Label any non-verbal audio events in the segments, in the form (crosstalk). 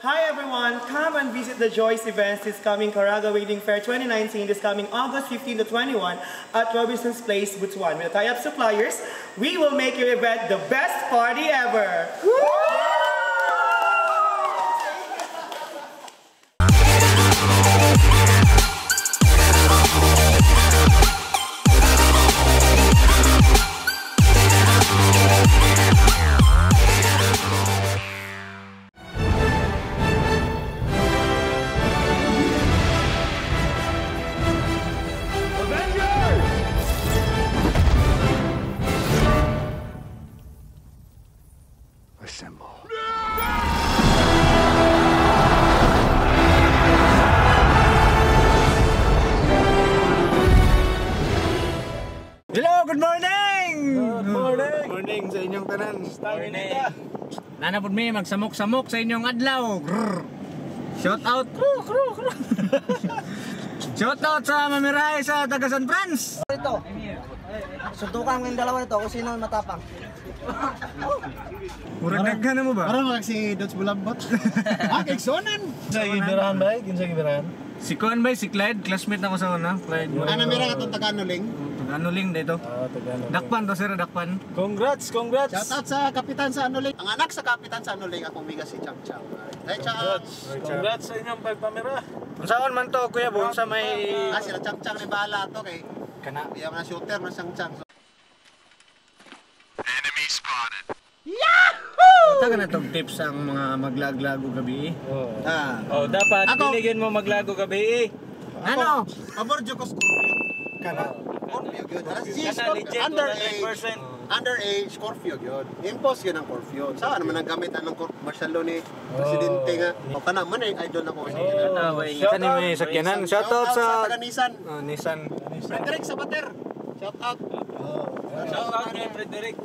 Hi everyone, come and visit the Joyce events this coming Caraga Wedding Fair 2019 this coming August 15 to 21 at Robinson's Place, Butuan. With tie-up suppliers, we will make your event the best party ever! Hello, Nana pud mi magsamok-samok sa inyong adlaw. Grrr. Shout out. Kru, kru, kru. (laughs) Shout out sa Mamiray sa taga San Franz. Ito. Suntukan ng dalawa nito kung sino ang matapang. (laughs) Murag daghan na mo ba? Para mag si Dots Bulambot. (laughs) ah, kay Sonan. Kinsa gibirahan ba? Kinsa gibirahan? Si Kuan ba si Clyde, classmate na ko sa una. Clyde. Ana mira katong Taganoling. Ano ling dito? Ah, Tagalog. Dakpan to sir, dakpan. Congrats, congrats! Shout out sa kapitan sa Anoling. Ang anak sa kapitan sa Anoling akong miga si Cham Cham. Hey Cham. Congrats! Congrats sa inyong pagpamira! Unsaon man to Kuya Bong sa may Ah, sila Cham Cham ni bahala to kay kana iya man shooter man siyang Cham. So, Taga na tong tips ang mga maglaglago gabi. Oh. ah. oh, dapat Ako- piligin mo maglago gabi eh. Ano? Pabor jud ko Scorpio. Kana. Scorpio gyud. Ano si Kana Scorpio? legit Underage. 100%. Underage Scorpio gyud. Impose gyud ang Scorpio. Saan naman ang gamit ang Marshall ni presidente nga. O kana man ay idol na ko. Oh, Shout Kani may sakyanan. Shout out sa taga Nissan. Ah, Nissan. Frederick Sabater. Shout out. Shout out kay Frederick.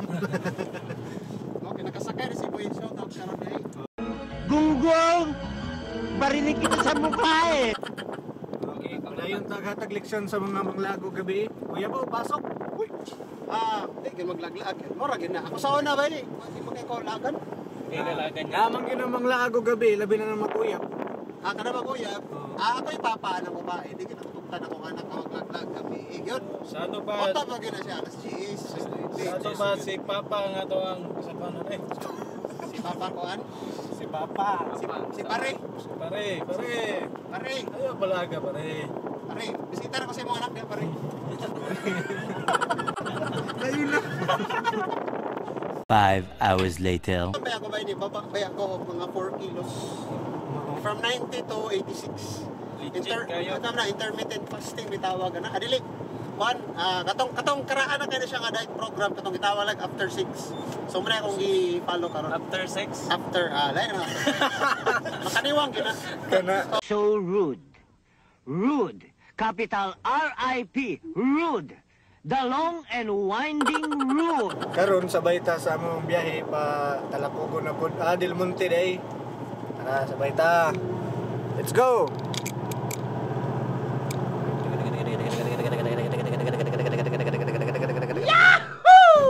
(laughs) Okay, nakasakay na si Boy. Shout out sa Ronay. Gunggong! Barinig kita sa mukha eh! Taghatag leksyon sa mga manglago gabi. Kuya Bo, pasok. Uy! Ah, di ka maglaglag. Mora gid na. Ako sa una ba ni? Hindi mo kay ko lagan. Kailangan niya. Namang ginamang lago gabi, labi na ng makuyap. Ah, kana ba kuya? Ah, ako yung papa ng babae. Di kita tutugtan akong anak na maglaglag kami. Eh, yun. Sa ano ba? Punta ba gina siya? Alas 10. Sa ano ba si Papa nga to ang sa paano eh? Si papa ko an? Si Papa. Si, si pare. Si pare, pare. Pare. Ayaw balaga pare. Pare. Bisita na ko sa mga anak niya, pare. (laughs) Five hours later. Ang baya ko ba ini? Baba, baya ko mga 4 kilos. From 90 to 86. Legit kayo. Ito na, intermittent fasting bitawag na. Adili. One, ah, katong katong karaan na kaya siya nga diet program katong gitawag like after 6. So muna akong i-follow karon. After sex? After ah, lain na. (laughs) Makaniwang gina. So rude. Rude. Capital R-I-P. Rude. The long and winding road. Karon sabay ta sa among biyahe pa Talapugo na pud ah, Del Monte day. Tara, sabay ta. Let's go.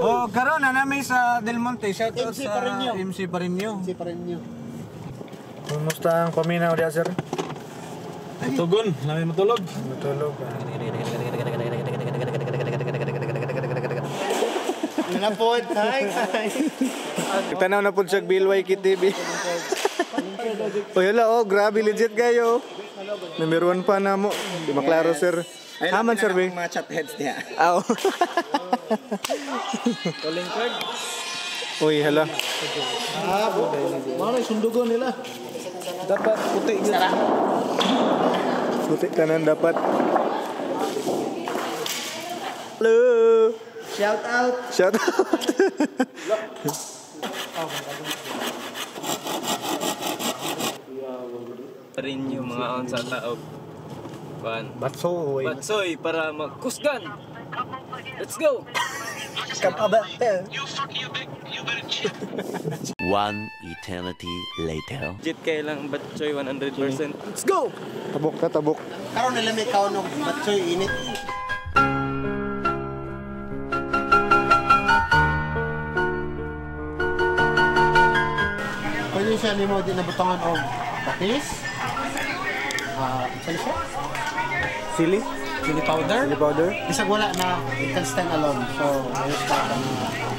Oh, karon na namin sa Del Monte. Shout out MC sa Parinyo. MC Parinyo. Si pa rin niyo. Kumusta ang paminaw diya, sir? Tugon, lami matulog. Matulog. Nalapod! Hi! Hi! Tanaw na po siya Bilway Kit TV. (laughs) oh, yala, oh, grabe, legit kayo. Number one pa na mo. Di maklaro, sir. Haman, sir, Bing. Mga chat heads niya. Aw. Calling card. Uy, hala. Mga sundugon nila. Dapat puti yun. Puti tanan dapat. Hello. Shout out! Shout out. pa rin yung mga on sa taog. Kuan. Batsoy. Batsoy para magkusgan. Let's go! (laughs) One eternity later. Legit kay lang Batsoy 100%. Let's go. Tabok na, tabok. Karon nila may kaon og batsoy init. siya nimo di nabutangan og patis. Ah, uh, siya? Sili? Chili powder. Chili powder? Isag wala na, it can stand alone. So, ayos ka kang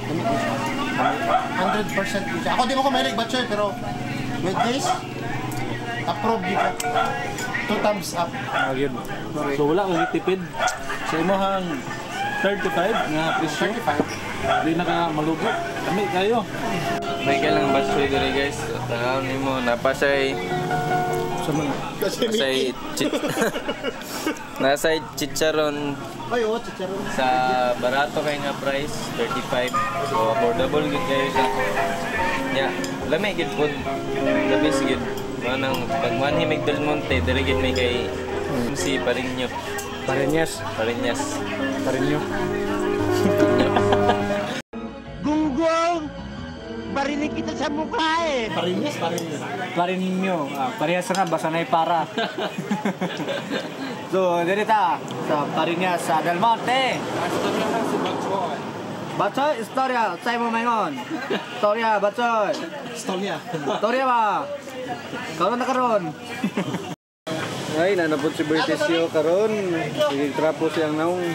gamit ko siya. 100% din siya. Ako di mo ko mahilig batchoy, pero with this, approve dito. Two thumbs up. Ah, yun. So wala kang tipid. Sa imong 35 nga presyo. 35. Di na ka malugo. Kami kayo. May kailang basoy diri guys. Tangaw nimo napasay Nasay chit (laughs) Nasay chicharon Ay, oh, chicharon. sa barato kay nga price 35. So affordable gid kayo siya. Ya, lami gid food. Best gid. Manang pag manhimig del monte diri gid may kay si Parinyo. Parenyas. Parinyas. (laughs) Parenyo. Parinyas, parinyas. Parenyo. Ah, parehas nga, basta na para. so, dito ta. Sa Parenyas, sa Del Monte. Batsoy, istorya. Sa'yo mo mayon. Istorya, Batsoy. Storya. Istorya ba? Karon na karon. Ay, nanapod si Bertisio karon. Sige, trapo siyang naong.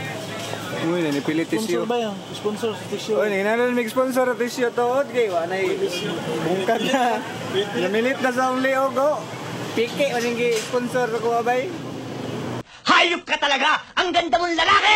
Uy, nanipilit tisyo. ba yan? Sponsor sa tissue. Uy, nanginanan mig sponsor at tisyo to. Okay, wala na bungkag na. Namilit na sa uli ogo. Piki, walang sponsor ko abay. Hayop ka talaga! Ang ganda mong lalaki!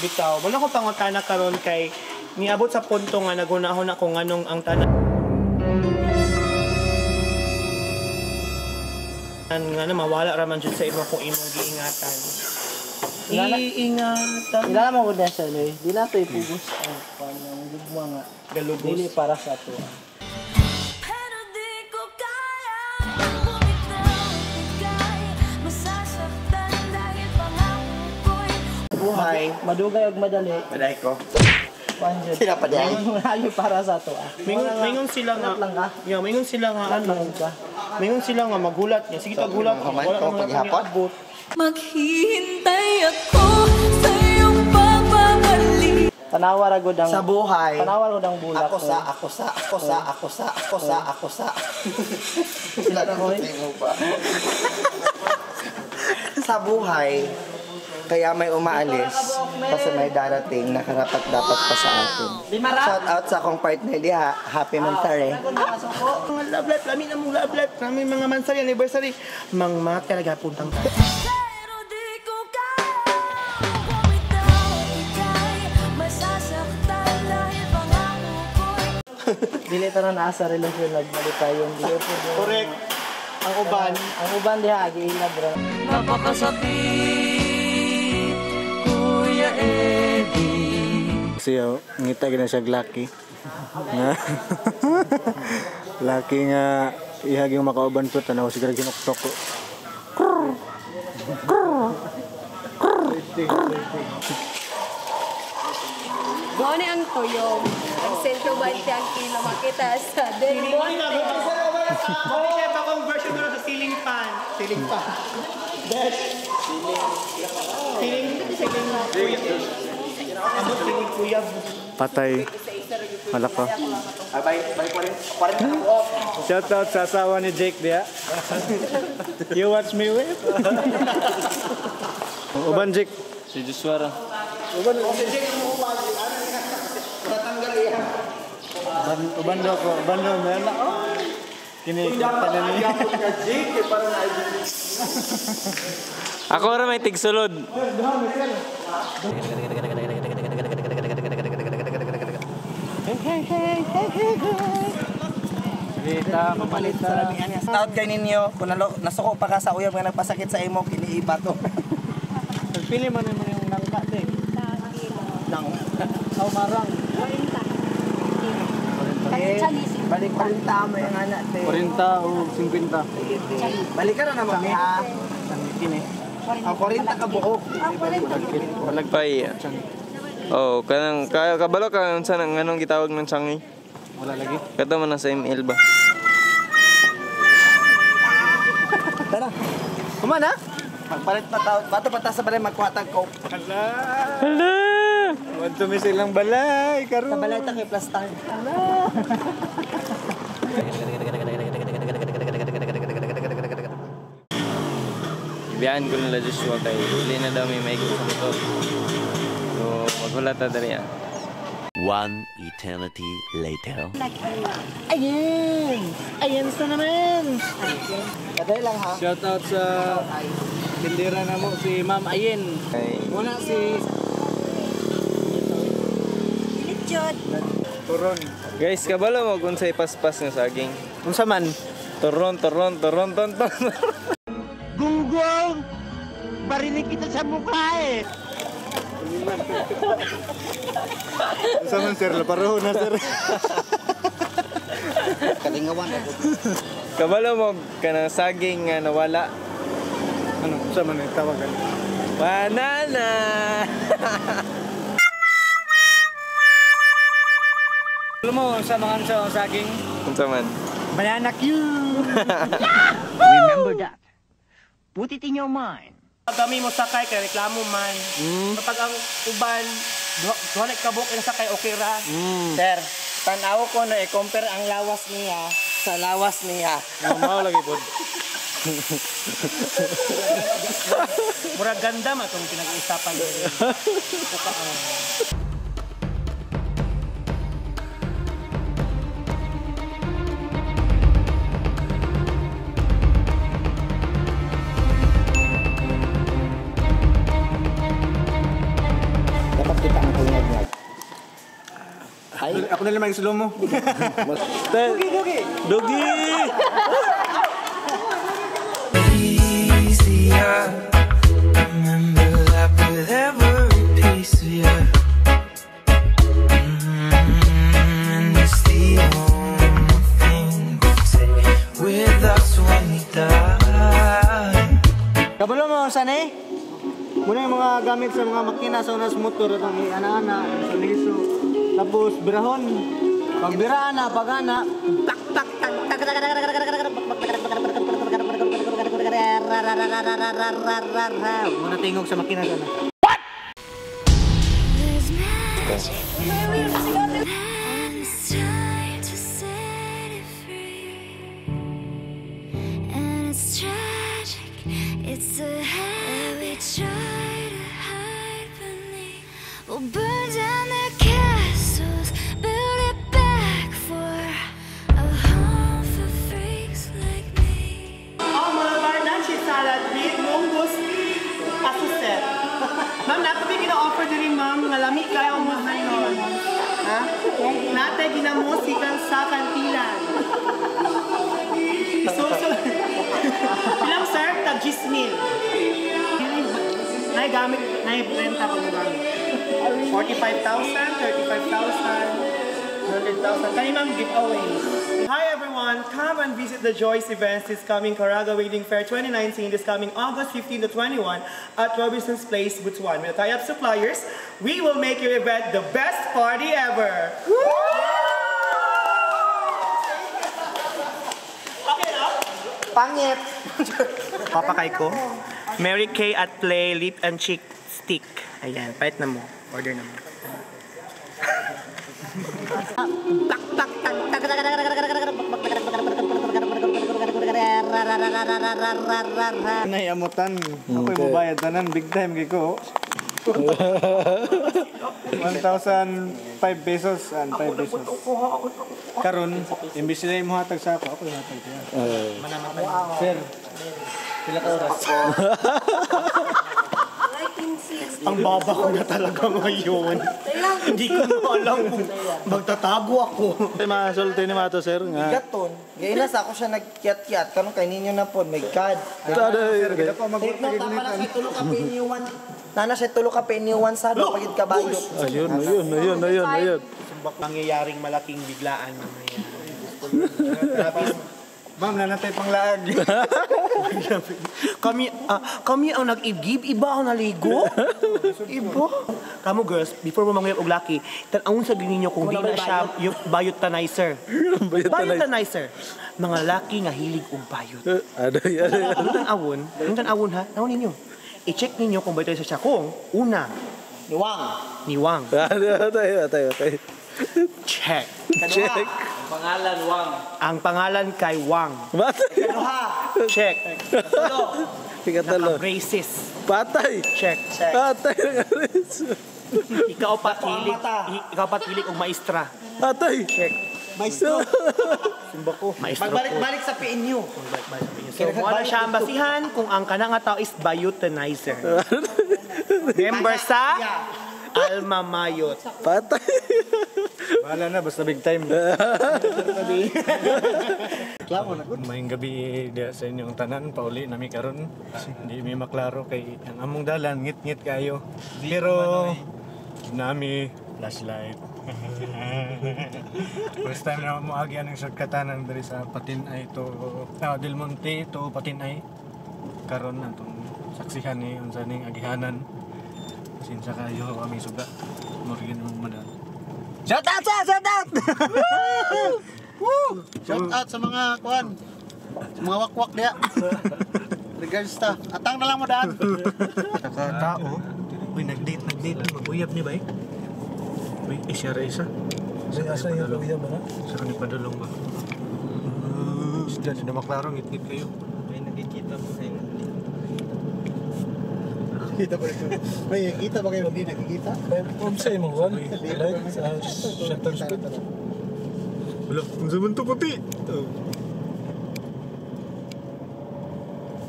Bitaw, wala ko pangutana karon kay niabot sa punto nga nagunahon ako nganong ang tanan nga na mawala ra man jud sa imo kung imong giingatan. Iingatan. Wala naman ko na sa loy. Di na ito ipugos ang panang gugma nga. Galugos. Dili para sa to. Buhay. Madugay og madali. Maday ko. Panjud. Sila pa dahil. Wala para sa to ah. Mingon, mingon sila nga. lang ka. Yeah, mingon sila nga ano. Lang ka. Mingon sila nga magulat niya. Sige ta gulat. Wala naman ako niabot. Maghihintay ako Sa iyong pagbabalik Tanawa ra gud ang Sa buhay. Tanawa gud ang bulak. Ako sa, ako sa, ako sa, ako sa, ako sa, ako sa. (laughs) Sila na ba? sa buhay, kaya may umaalis kasi may darating na karapat dapat pa sa atin. Shout out sa akong partner diha, Happy Mantare. Mga love life, lami na mong love life. Kami mga mansari, anniversary. Mang mga talaga puntang tayo. Di Dili ta na sa relasyon nagbalik tayo. Correct. Ang uban. Ang uban diha agi ilab ra. Napakasakit Oh, ngita gina siya lucky. Nga. (laughs) lucky nga ihag yung makauban ko tanaw siguro ginuktok ko. Ni ang tuyong. Ang 120 ang kilo makita sa Delmon. Mami chef akong version doon sa ceiling fan. Ceiling fan. Dash. Ceiling. Ceiling. Ceiling. Abot ceiling kuya. Patay. Malaka. Shout out sa asawa ni Jake dia. you watch me with? Uban Jake. Si Joshua ra. Uban, uban daw ko. Uban daw na na. Kini kanta na ni. Ako ra may tigsulod. Rita, mamalita. Stout kay ninyo, kung nalo, nasuko pa ka sa uyab nga nagpasakit sa imo, kiniiba to. Pili man mo yung nangka de. Nang, Sa marang. eh, balik pa rin tama yung anak, te. 40 o 50. Balik ka na naman, ha? Ang 40 ka buok. Pay. Oh, kanang kaya kabalo ka unsa nang anong gitawag ng sangi? Wala lagi. Kato man sa email ba? Tara. Kumana? Magpalit pa tao. Bato pa ta sa balay magkuhatag ko. Hala. Hala. Want to miss ilang balay karon. Sa balay ta kay plastar. Biyahan ko nila Joshua kay hindi na daw may maigit sa motor. So, maghula ta dali ah. One eternity later. Ayun! Ayun sa naman! Kadali lang ha. Shout out sa tindera na mo si Ma'am Ayin. Kay Muna si... Turon. Guys, kabalo mo kung sa paspas nga saging. Unsa man? Turon, turon, turon, turon, turon. Barinig kita sa mukha eh! Unsa man sir? Laparoho na sir. Kalingawan ako. kabalo mo kanang saging nga nawala. ano? Unsa man yung tawagan? Banana! (laughs) Alam mo, unsa man sa saging? Unsa man? Banana Q! (laughs) Remember that. Put it in your mind. Pag kami mo sakay, kay reklamo man. Kapag ang uban, duha- duha na kabuk ang sakay, okay ra. Sir, tanaw ko na i-compare ang lawas niya sa lawas niya. Mao lagi pod. Murag ganda man itong pinag-uusapan ko. (laughs) ako na lang mag slow mo. Dugi, dugi! Dugi! Kabalo mo, sanay? Muna yung mga gamit sa mga makina sa unas motor itong ana-ana, sa liso. Tapos berahon. Pagbiraan na, pagana. Tak tak tak tak tak tak tak tak tak tak tak tak tak tak tak tak It's a habit try to hide beneath. Nate ginamusikan sa kantilan. Ilang (laughs) sir? Tag 10 mil. Nay gamit, nay renta ko na gamit. 45,000, 35,000. 100,000. Kani giveaways. Hi everyone! Come and visit the Joyce Events this coming Caraga Wedding Fair 2019 this coming August 15 to 21 at Robinson's Place, Butuan. With tie-up suppliers, we will make your event the best party ever! Okay Pangit! Papakay ko. Mary Kay at Play Lip and Cheek Stick. Ayan, pahit na mo. Order na mo. Nay amutan. Ako'y mabayad tanan big time kay ko. 1,005 pesos and 5 pesos. Karon, imbis na mo hatag sa ako, ako yung hatag siya. Sir, sila ka oras. (laughs) Ang baba ko na talaga ngayon. Hindi ko na alam kung magtatago ako. Ay, masulti ni Mato, sir. Nga. Gaton. Gainas ako siya nagkiat-kiat. Kanong kay ninyo na po, may God. Sir, gila pa Take note, tama na siya tulog ka piniwan. Nana siya tulog ka piniwan sa ano, pagid kabayo. Ayun, ayun, ayun, ayun, ayun. Mangyayaring malaking biglaan. Grabe. Ma'am, nanatay pang laag. (laughs) kami ah, kami ang nag-igib, iba ang naligo. Iba. Kamo girls, before mo manguyab og laki, tan-awon sa ninyo kung di na siya yung biotanizer. biotanizer. Mga laki nga hilig og bayot. Aday, aday. Ang tan-awon, ang tan-awon ha, nawon ninyo. I-check ninyo kung biotanizer siya kung una, Niwang. niwang. Aday, aday, aday, aday. Check. Check. Pangalan, Wang. Ang pangalan kay Wang. Patay. Check. Ikatalo. Braces. Patay. Check. Patay. Ikaw pa hilig, i- ikaw pa hilig og maestra. Patay. Check. Maestro. Simba ko. Maestro ko. Magbalik-balik sa PNU. So, wala siya ang basihan kung ang kanang tao is biotanizer. (laughs) Member sa Alma Mayot. Patay. Bahala na, basta big time. Maying gabi dia sa inyong tanan, pauli nami karon. Hindi mi maklaro kay ang among dalan ngit-ngit kayo. Pero nami flashlight. (laughs) First time na mo agi anong shortcutanan diri sa Patinay to ah, Del Monte to Patinay. Karon atong saksihan ni unsa ning agihanan. Sinsa kayo kami suga. Morgan mong madal. Shout out sa, shout out! Woo! Shout out sa mga kuan. Sa mga wakwak diya. Regards ta. Atang na lang mo daan. Nakatao. Uy, nag-date, nag-date. Mag-uyab ni ba eh? Uy, eh, siya ra isa. Sa asa yung uyab ba? Sa kanil padulong ba? Uh, Sila, sila maklaro, ngit-ngit kayo. May nakikita mo kayo. Kita ba ito? May kita ba kayo hindi nakikita? Kung sa imong one, like sa shutter speed. Wala, kung sa to puti. Oh.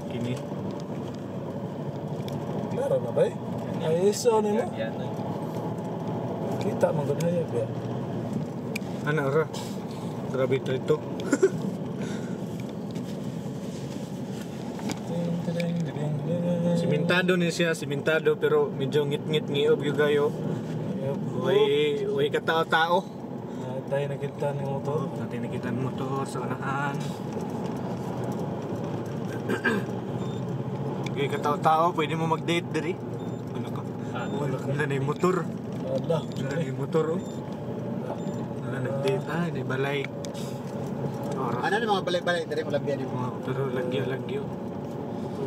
Kini. Klaro na ba eh? Ay, iso ni mo. Yan. Kita man gud hayag ya. Ano ra? Grabe ito ito. Simentado ni siya, simentado pero medyo ngit-ngit ngiob yung gayo. Way, way katao-tao. Tayo nakita ni motor. Natin nakita ang motor sa unahan. (coughs) Okay, katao-tao, pwede mo mag-date diri. Ano ka? Wala wala na yung motor. Ala. Wala na yung motor, oh. Wala nag-date. Ah, di balay. Ano na mga balay-balay diri mo labian yung Mga pero lagyo-lagyo.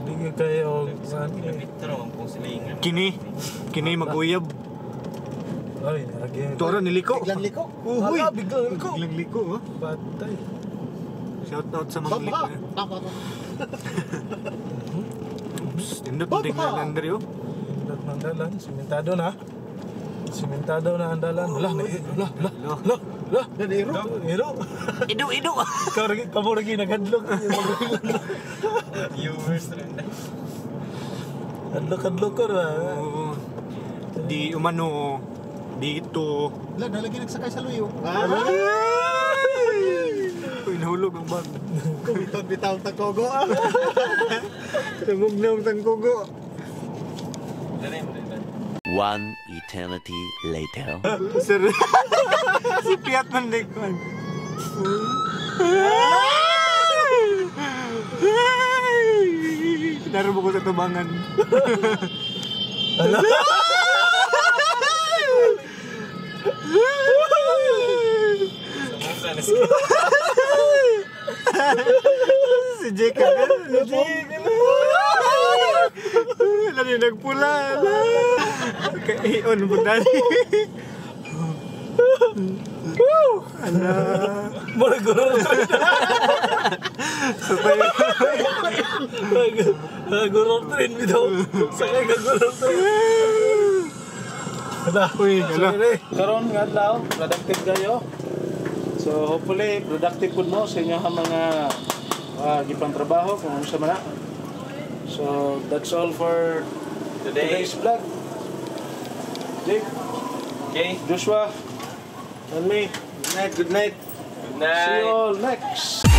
Hindi kayo saan ang kung silingan. Kini, kini mag-uyab. Ay, lagi. Toro niliko. biglang liko. Uy, Ala, biglang liko. Biglang liko, oh. Patay. Shout out sa mga liko. Eh. Baba. Psst, Tindot mo tingnan ang diri, oh. Lahat ng dalan, simentado na. Simentado na ang dalan. Wala, na wala, wala, wala, wala. Naniro. Hiro. Ido, ido. Ikaw lagi, kamo lagi naghadlok. Viewers rin. Hadlok-hadlok ko na. Oo. Di umano dito. Wala, nalagi nagsakay sa luyo. Uy, nahulog ang bag. Kumiton bitaw tagkogo. Namog na ang tangkugo. Dali mo rin. One eternity later. (laughs) Sir, si Piat man likman. Naroon ko sa tubangan. si Jake ka. Si Jake. Lalo yung nagpula. Kaion mo dali. Ala. Mura guro. Guro train bitaw. Sakay ka guro train. Kada. Uy, ala. Karon nga adlaw, productive kayo. So hopefully productive pud mo sa inyo mga uh, gipang trabaho kung ano sa mana. So that's all for Today. today's vlog. Okay. Joshua, and me. Good night, good night. Good night. See you all next.